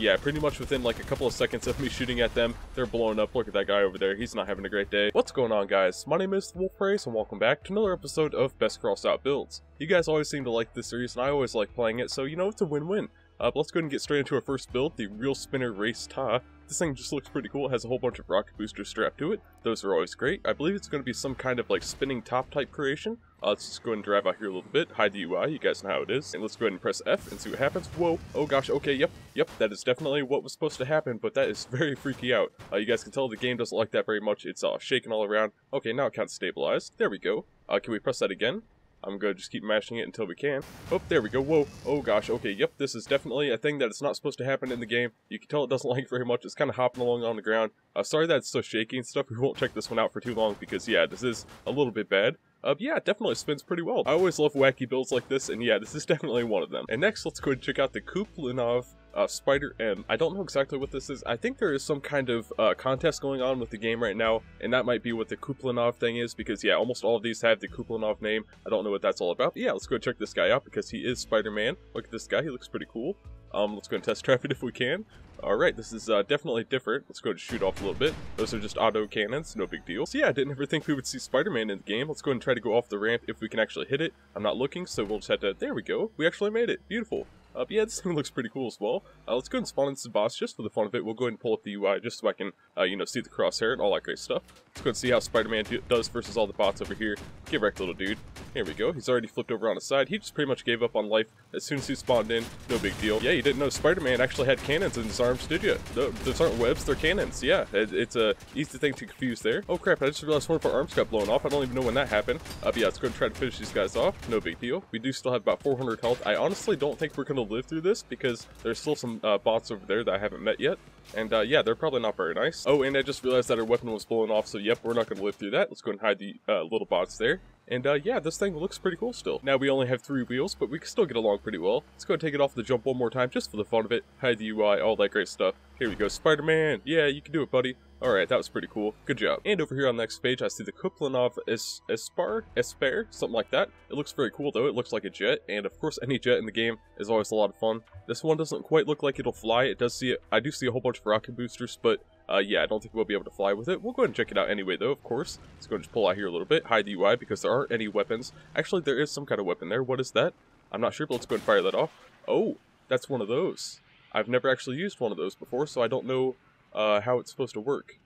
yeah, pretty much within like a couple of seconds of me shooting at them, they're blowing up. Look at that guy over there. He's not having a great day. What's going on, guys? My name is Wolf Preys, and welcome back to another episode of Best Crossout Builds. You guys always seem to like this series, and I always like playing it, so you know, it's a win-win. Uh, let's go ahead and get straight into our first build, the Real Spinner Race Ta. This thing just looks pretty cool. It has a whole bunch of rocket boosters strapped to it. Those are always great. I believe it's going to be some kind of like spinning top type creation. Uh, let's just go ahead and drive out here a little bit, hide the UI, you guys know how it is. And let's go ahead and press F and see what happens. Whoa, oh gosh, okay, yep, yep, that is definitely what was supposed to happen, but that is very freaky out. Uh, you guys can tell the game doesn't like that very much. It's uh, shaking all around. Okay, now it kind of stabilized. There we go. Uh, can we press that again? I'm gonna just keep mashing it until we can. Oh, there we go. Whoa. Oh gosh. Okay, yep, this is definitely a thing that it's not supposed to happen in the game. You can tell it doesn't like very much. It's kind of hopping along on the ground. Uh, sorry that it's so shaky and stuff. We won't check this one out for too long because, yeah, this is a little bit bad. Uh, yeah, it definitely spins pretty well. I always love wacky builds like this, and yeah, this is definitely one of them. And next, let's go and check out the Kuplinov uh, Spider M. I don't know exactly what this is. I think there is some kind of uh, contest going on with the game right now, and that might be what the Kuplinov thing is, because yeah, almost all of these have the Kuplinov name. I don't know what that's all about, but yeah, let's go check this guy out, because he is Spider-Man. Look at this guy, he looks pretty cool. Um, let's go and test trap it if we can. Alright, this is uh, definitely different. Let's go and shoot off a little bit. Those are just auto cannons, no big deal. So yeah, I didn't ever think we would see Spider-Man in the game. Let's go and try to go off the ramp if we can actually hit it. I'm not looking, so we'll just have to... There we go. We actually made it. Beautiful. Uh, yeah, this thing looks pretty cool as well. Uh, let's go and spawn into the boss just for the fun of it. We'll go ahead and pull up the UI just so I can, uh, you know, see the crosshair and all that great stuff. Let's go and see how Spider-Man do does versus all the bots over here. Get wrecked, little dude. Here we go. He's already flipped over on his side. He just pretty much gave up on life as soon as he spawned in. No big deal. Yeah, you didn't know Spider-Man actually had cannons in his arms, did you? No, those aren't webs, they're cannons. Yeah, it, it's a easy thing to confuse there. Oh crap, I just realized one of our arms got blown off. I don't even know when that happened. Uh, yeah, let's go and try to finish these guys off. No big deal. We do still have about 400 health. I honestly don't think we're going to live through this because there's still some uh, bots over there that I haven't met yet. And uh, yeah, they're probably not very nice. Oh, and I just realized that our weapon was blowing off, so yep, we're not going to live through that. Let's go and hide the uh, little bots there. And uh, yeah, this thing looks pretty cool still. Now we only have three wheels, but we can still get along pretty well. Let's go and take it off the jump one more time, just for the fun of it. Hide the UI, all that great stuff. Here we go, Spider-Man! Yeah, you can do it, buddy. Alright, that was pretty cool. Good job. And over here on the next page, I see the Kuplinov es Espar? Esper? Something like that. It looks very cool, though. It looks like a jet, and of course, any jet in the game is always a lot of fun. This one doesn't quite look like it'll fly. It does see it. I do see a whole bunch of rocket boosters, but uh, yeah, I don't think we'll be able to fly with it. We'll go ahead and check it out anyway, though, of course. Let's go and just pull out here a little bit, hide the UI, because there aren't any weapons. Actually, there is some kind of weapon there. What is that? I'm not sure, but let's go and fire that off. Oh, that's one of those. I've never actually used one of those before, so I don't know uh, how it's supposed to work.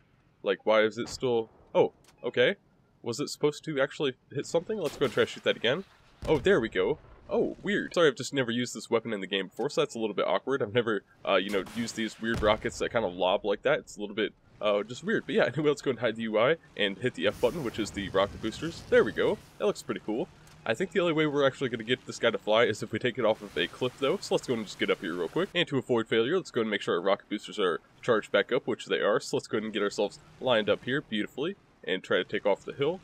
Like, why is it still... Oh, okay. Was it supposed to actually hit something? Let's go and try to shoot that again. Oh, there we go. Oh, weird. Sorry, I've just never used this weapon in the game before, so that's a little bit awkward. I've never, uh, you know, used these weird rockets that kind of lob like that. It's a little bit, uh, just weird. But yeah, anyway, let's go and hide the UI and hit the F button, which is the rocket boosters. There we go. That looks pretty cool. I think the only way we're actually going to get this guy to fly is if we take it off of a cliff, though. So let's go and just get up here real quick. And to avoid failure, let's go and make sure our rocket boosters are charged back up, which they are. So let's go ahead and get ourselves lined up here beautifully and try to take off the hill.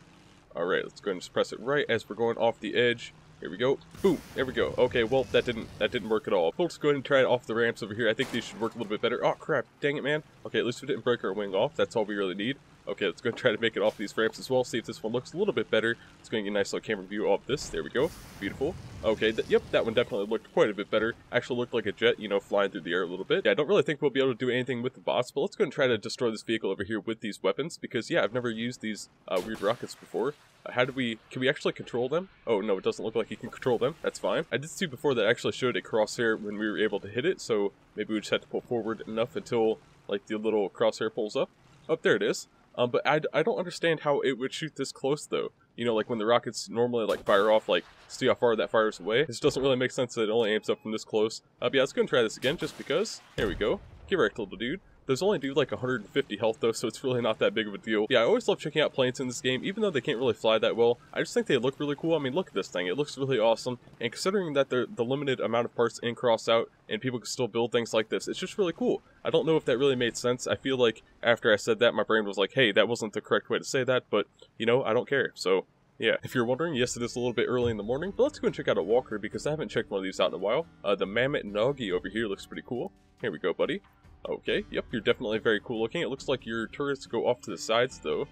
Alright, let's go and just press it right as we're going off the edge. Here we go. Boom. There we go. Okay, well, that didn't that didn't work at all. Just go ahead and try it off the ramps over here. I think these should work a little bit better. Oh, crap. Dang it, man. Okay, at least we didn't break our wing off. That's all we really need. Okay, let's go and try to make it off these ramps as well. See if this one looks a little bit better. Let's go and get a nice little camera view of this. There we go. Beautiful. Okay, th yep, that one definitely looked quite a bit better. Actually looked like a jet, you know, flying through the air a little bit. Yeah, I don't really think we'll be able to do anything with the boss, but let's go and try to destroy this vehicle over here with these weapons, because yeah, I've never used these uh, weird rockets before. How do we, can we actually control them? Oh no, it doesn't look like you can control them. That's fine. I did see before that actually showed a crosshair when we were able to hit it, so maybe we just had to pull forward enough until like the little crosshair pulls up. Oh, there it is. Um, but I, I don't understand how it would shoot this close though. You know, like when the rockets normally like fire off, like see how far that fires away. This doesn't really make sense that it only aims up from this close. Uh, but yeah, let's go and try this again just because. There we go. Get wrecked, little dude. Those only do like 150 health though, so it's really not that big of a deal. Yeah, I always love checking out planes in this game, even though they can't really fly that well. I just think they look really cool. I mean, look at this thing. It looks really awesome. And considering that the limited amount of parts in Crossout and people can still build things like this, it's just really cool. I don't know if that really made sense. I feel like after I said that, my brain was like, hey, that wasn't the correct way to say that, but, you know, I don't care. So, yeah, if you're wondering, yes, it is a little bit early in the morning, but let's go and check out a walker because I haven't checked one of these out in a while. Uh, the Mammoth Noggy over here looks pretty cool. Here we go, buddy. Okay, yep, you're definitely very cool looking. It looks like your turrets go off to the sides, though.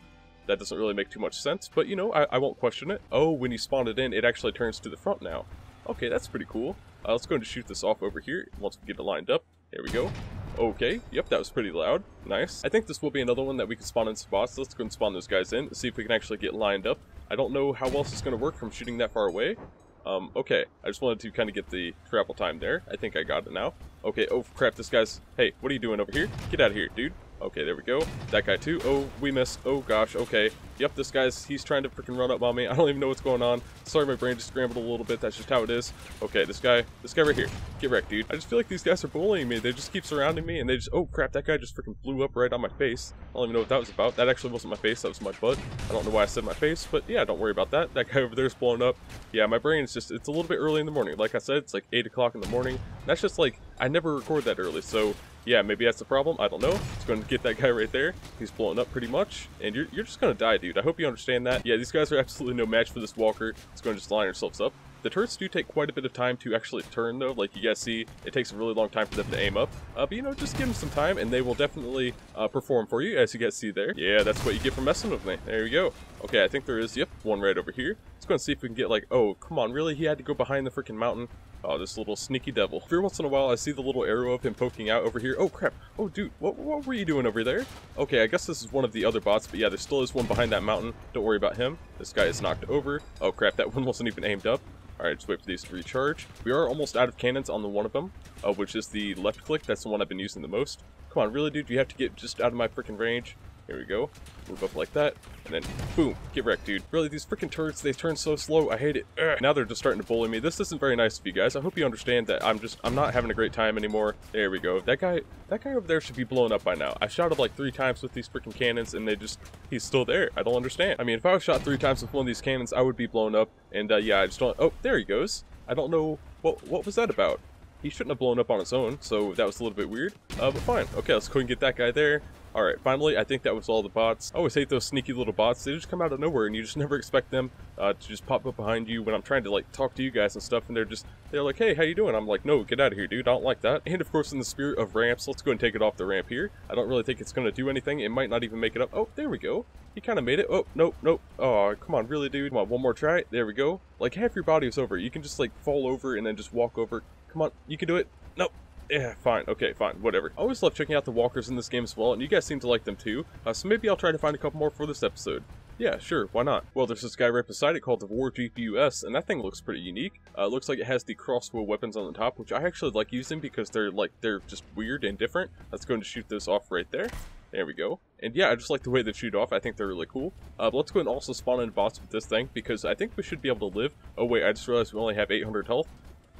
That doesn't really make too much sense, but you know, I, I won't question it. Oh, when you spawn it in, it actually turns to the front now. Okay, that's pretty cool. Uh, let's go and shoot this off over here once we get it lined up. There we go. Okay, yep, that was pretty loud. Nice. I think this will be another one that we can spawn in spots. Let's go and spawn those guys in, see if we can actually get lined up. I don't know how else it's going to work from shooting that far away. Um, okay, I just wanted to kind of get the travel time there. I think I got it now. Okay, oh crap, this guy's... Hey, what are you doing over here? Get out of here, dude. Okay, there we go. That guy too. Oh, we missed. Oh gosh, okay. Yep, this guy's, he's trying to freaking run up on me. I don't even know what's going on. Sorry, my brain just scrambled a little bit. That's just how it is. Okay, this guy, this guy right here. Get wrecked, dude. I just feel like these guys are bullying me. They just keep surrounding me and they just, oh crap, that guy just freaking blew up right on my face. I don't even know what that was about. That actually wasn't my face, that was my butt. I don't know why I said my face, but yeah, don't worry about that. That guy over there is blowing up. Yeah, my brain is just, it's a little bit early in the morning. Like I said, it's like 8 o'clock in the morning. That's just like, I never record that early, so yeah, maybe that's the problem. I don't know. It's going to get that guy right there. He's blowing up pretty much. And you're, you're just going to die, dude. I hope you understand that. Yeah, these guys are absolutely no match for this walker. It's going to just line ourselves up. The turrets do take quite a bit of time to actually turn though, like you guys see, it takes a really long time for them to aim up. Uh, but you know, just give them some time and they will definitely uh, perform for you, as you guys see there. Yeah, that's what you get for messing with me. There you go. Okay, I think there is, yep, one right over here. Let's go and see if we can get like, oh, come on, really? He had to go behind the freaking mountain. Oh, this little sneaky devil. Every once in a while, I see the little arrow of him poking out over here. Oh, crap. Oh, dude, what, what were you doing over there? Okay, I guess this is one of the other bots, but yeah, there still is one behind that mountain. Don't worry about him. This guy is knocked over. Oh, crap, that one wasn't even aimed up. Alright, just wait for these to recharge. We are almost out of cannons on the one of them, uh, which is the left click. That's the one I've been using the most. Come on, really, dude? You have to get just out of my freaking range. Here we go. Move up like that. And then, boom. Get wrecked, dude. Really, these freaking turrets, they turn so slow. I hate it. Ugh. Now they're just starting to bully me. This isn't very nice of you guys. I hope you understand that I'm just, I'm not having a great time anymore. There we go. That guy, that guy over there should be blown up by now. I shot him like three times with these freaking cannons and they just, he's still there. I don't understand. I mean, if I was shot three times with one of these cannons, I would be blown up. And uh, yeah, I just don't, oh, there he goes. I don't know, what, what was that about? He shouldn't have blown up on his own, so that was a little bit weird. Uh, but fine. Okay, let's go and get that guy there. Alright, finally, I think that was all the bots. I always hate those sneaky little bots. They just come out of nowhere, and you just never expect them uh, to just pop up behind you when I'm trying to, like, talk to you guys and stuff, and they're just, they're like, hey, how you doing? I'm like, no, get out of here, dude. I don't like that. And, of course, in the spirit of ramps, let's go and take it off the ramp here. I don't really think it's going to do anything. It might not even make it up. Oh, there we go. He kind of made it. Oh, nope, nope. Oh, come on, really, dude? Come on, one more try. There we go. Like, half your body is over. You can just, like, fall over and then just walk over. Come on, you can do it. Nope. Yeah, fine. Okay, fine. Whatever. I always love checking out the walkers in this game as well, and you guys seem to like them too. Uh, so maybe I'll try to find a couple more for this episode. Yeah, sure, why not? Well, there's this guy right beside it called the War GPU-S, and that thing looks pretty unique. Uh, it looks like it has the crossbow weapons on the top, which I actually like using because they're like, they're just weird and different. Let's go and shoot this off right there. There we go. And yeah, I just like the way they shoot off. I think they're really cool. Uh, let's go and also spawn in bots with this thing, because I think we should be able to live. Oh wait, I just realized we only have 800 health.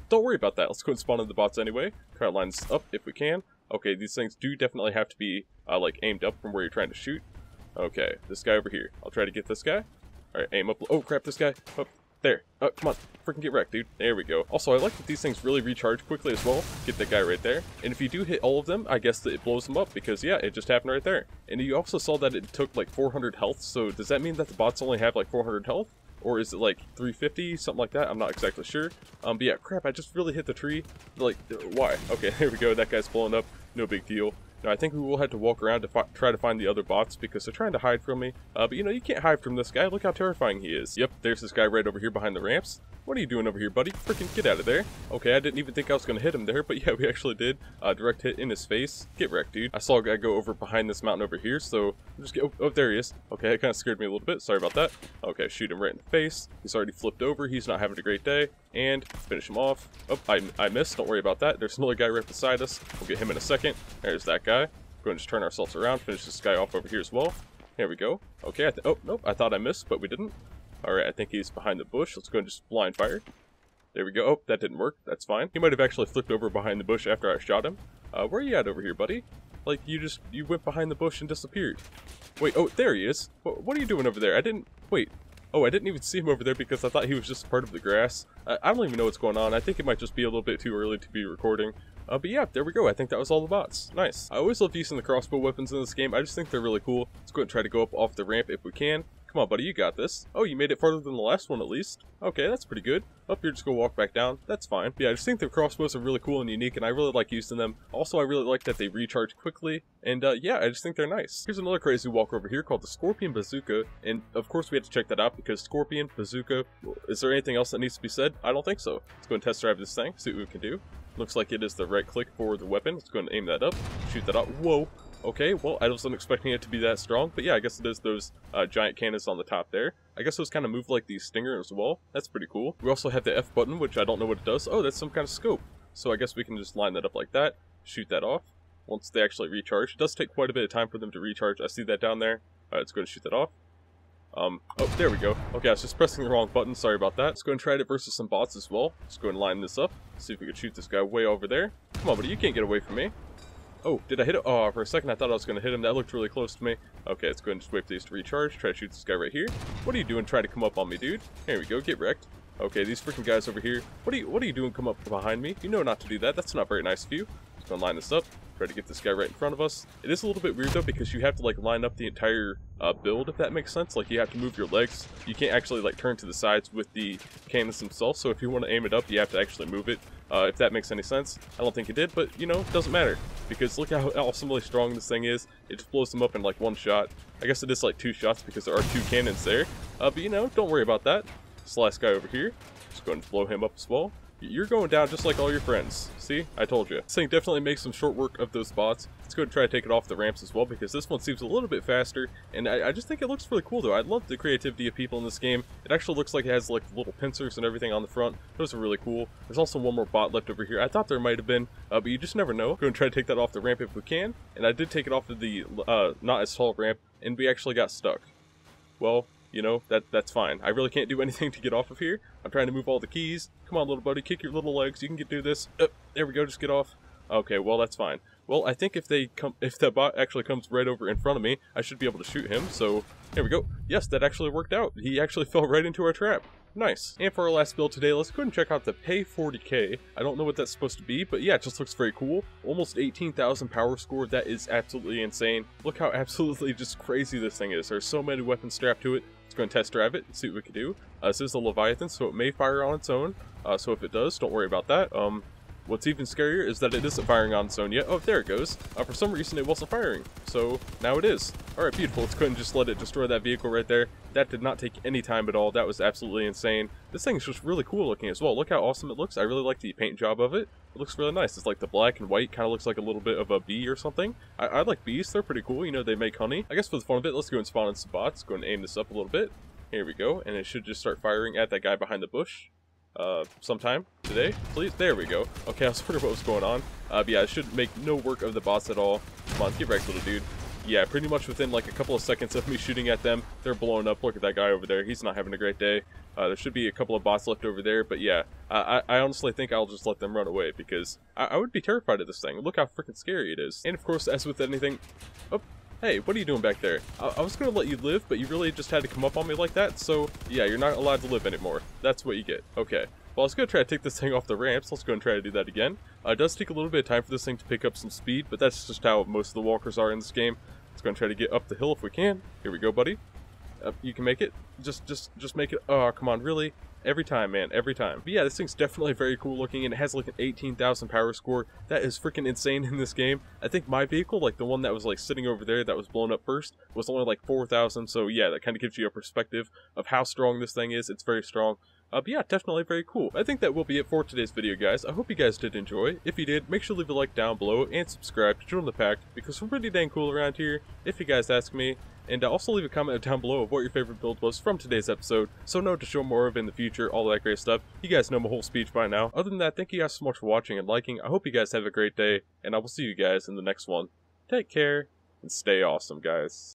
Don't worry about that. Let's go and spawn in the bots anyway. Try to line this up if we can. Okay, these things do definitely have to be, uh, like, aimed up from where you're trying to shoot. Okay, this guy over here. I'll try to get this guy. Alright, aim up. Oh, crap, this guy. Oh, there. Oh, come on. Freaking get wrecked, dude. There we go. Also, I like that these things really recharge quickly as well. Get that guy right there. And if you do hit all of them, I guess that it blows them up because, yeah, it just happened right there. And you also saw that it took, like, 400 health. So does that mean that the bots only have, like, 400 health? Or is it like 350 something like that i'm not exactly sure um but yeah crap i just really hit the tree like why okay there we go that guy's blowing up no big deal now, I think we will have to walk around to try to find the other bots because they're trying to hide from me. Uh, but you know, you can't hide from this guy. Look how terrifying he is. Yep, there's this guy right over here behind the ramps. What are you doing over here, buddy? Freaking get out of there. Okay, I didn't even think I was going to hit him there, but yeah, we actually did. Uh, direct hit in his face. Get wrecked, dude. I saw a guy go over behind this mountain over here, so just get, oh, oh, there he is. Okay, it kind of scared me a little bit. Sorry about that. Okay, shoot him right in the face. He's already flipped over. He's not having a great day. And finish him off. Oh, I, I missed. Don't worry about that. There's another guy right beside us. We'll get him in a second. There's that guy. We're going to just turn ourselves around, finish this guy off over here as well. Here we go. Okay, oh, nope, I thought I missed, but we didn't. Alright, I think he's behind the bush. Let's go and just blind fire. There we go. Oh, that didn't work. That's fine. He might have actually flipped over behind the bush after I shot him. Uh, where are you at over here, buddy? Like, you just, you went behind the bush and disappeared. Wait, oh, there he is. What, what are you doing over there? I didn't, wait. Oh, I didn't even see him over there because I thought he was just part of the grass. I, I don't even know what's going on. I think it might just be a little bit too early to be recording. Uh, but yeah, there we go. I think that was all the bots. Nice. I always love using the crossbow weapons in this game. I just think they're really cool. Let's go and try to go up off the ramp if we can. Come on, buddy, you got this. Oh, you made it farther than the last one, at least. Okay, that's pretty good. Up here, just go walk back down. That's fine. But yeah, I just think the crossbows are really cool and unique, and I really like using them. Also, I really like that they recharge quickly, and uh, yeah, I just think they're nice. Here's another crazy walker over here called the Scorpion Bazooka, and of course we had to check that out because Scorpion, Bazooka, is there anything else that needs to be said? I don't think so. Let's go and test drive this thing, see what we can do. Looks like it is the right click for the weapon. Let's go and aim that up, shoot that out. Whoa! Okay, well, I wasn't expecting it to be that strong, but yeah, I guess it is those uh, giant cannons on the top there. I guess those kind of move like the Stinger as well. That's pretty cool. We also have the F button, which I don't know what it does. Oh, that's some kind of scope. So I guess we can just line that up like that, shoot that off. Once they actually recharge, it does take quite a bit of time for them to recharge. I see that down there. Alright, let's go and shoot that off. Um, oh, there we go. Okay, I was just pressing the wrong button. Sorry about that. Let's go and try it versus some bots as well. Let's go and line this up. See if we can shoot this guy way over there. Come on, buddy. You can't get away from me. Oh, did I hit it? Oh, for a second I thought I was going to hit him. That looked really close to me. Okay, let's go ahead and just wait for these to recharge. Try to shoot this guy right here. What are you doing trying to come up on me, dude? Here we go. Get wrecked. Okay, these freaking guys over here. What are you What are you doing come up behind me? You know not to do that. That's not very nice of you. Just going to line this up. Try to get this guy right in front of us. It is a little bit weird though because you have to like line up the entire uh, build if that makes sense. Like you have to move your legs. You can't actually like turn to the sides with the cannons themselves. So if you want to aim it up, you have to actually move it. Uh, if that makes any sense. I don't think it did, but you know, it doesn't matter. Because look how awesomely strong this thing is. It just blows them up in like one shot. I guess it is like two shots because there are two cannons there. Uh, but you know, don't worry about that. This last guy over here. Just go and blow him up as well. You're going down just like all your friends. See? I told you. This thing definitely makes some short work of those bots. Let's go and try to take it off the ramps as well because this one seems a little bit faster and I, I, just think it looks really cool though. I love the creativity of people in this game. It actually looks like it has like little pincers and everything on the front. Those are really cool. There's also one more bot left over here. I thought there might have been, uh, but you just never know. Go and try to take that off the ramp if we can. And I did take it off of the uh, not as tall ramp and we actually got stuck. Well, you know, that that's fine. I really can't do anything to get off of here. I'm trying to move all the keys. Come on, little buddy, kick your little legs. You can get do this. Uh, there we go, just get off. Okay, well, that's fine. Well, I think if they come, if that bot actually comes right over in front of me, I should be able to shoot him, so here we go. Yes, that actually worked out. He actually fell right into our trap. Nice. And for our last build today, let's go and check out the Pay 40k. I don't know what that's supposed to be, but yeah, it just looks very cool. Almost 18,000 power score. That is absolutely insane. Look how absolutely just crazy this thing is. There's so many weapons strapped to it. Let's go and test drive it and see what we can do. Uh, this is a Leviathan, so it may fire on its own. Uh, so if it does, don't worry about that. Um, What's even scarier is that it isn't firing on Sonya. Oh, there it goes. Uh, for some reason, it wasn't firing. So, now it is. Alright, beautiful. Let's go ahead and just let it destroy that vehicle right there. That did not take any time at all. That was absolutely insane. This thing is just really cool looking as well. Look how awesome it looks. I really like the paint job of it. It looks really nice. It's like the black and white kind of looks like a little bit of a bee or something. I, I like bees. They're pretty cool. You know, they make honey. I guess for the fun of it, let's go and spawn in some bots. Go and aim this up a little bit. Here we go. And it should just start firing at that guy behind the bush uh, sometime today, please. There we go. Okay, I was wondering what was going on. Uh, but yeah, I should make no work of the boss at all. Come on, get wrecked, little dude. Yeah, pretty much within like a couple of seconds of me shooting at them, they're blowing up. Look at that guy over there. He's not having a great day. Uh, there should be a couple of bots left over there, but yeah, I, I honestly think I'll just let them run away because I, I would be terrified of this thing. Look how freaking scary it is. And of course, as with anything... Oh, Hey, what are you doing back there? I, I was gonna let you live, but you really just had to come up on me like that, so yeah, you're not allowed to live anymore. That's what you get. Okay. Well, let's go try to take this thing off the ramps. Let's go and try to do that again. Uh, it does take a little bit of time for this thing to pick up some speed, but that's just how most of the walkers are in this game. Let's go and try to get up the hill if we can. Here we go, buddy. Uh, you can make it. Just, just, just make it. Oh, come on, really? Every time, man, every time. But yeah, this thing's definitely very cool looking, and it has like an 18,000 power score. That is freaking insane in this game. I think my vehicle, like the one that was like sitting over there that was blown up first, was only like 4,000, so yeah, that kind of gives you a perspective of how strong this thing is. It's very strong. Uh, but yeah, definitely very cool. I think that will be it for today's video, guys. I hope you guys did enjoy. If you did, make sure to leave a like down below and subscribe to join the pack, because we're pretty dang cool around here, if you guys ask me. And also leave a comment down below of what your favorite build was from today's episode, so know to show more of in the future, all that great stuff. You guys know my whole speech by now. Other than that, thank you guys so much for watching and liking. I hope you guys have a great day, and I will see you guys in the next one. Take care, and stay awesome, guys.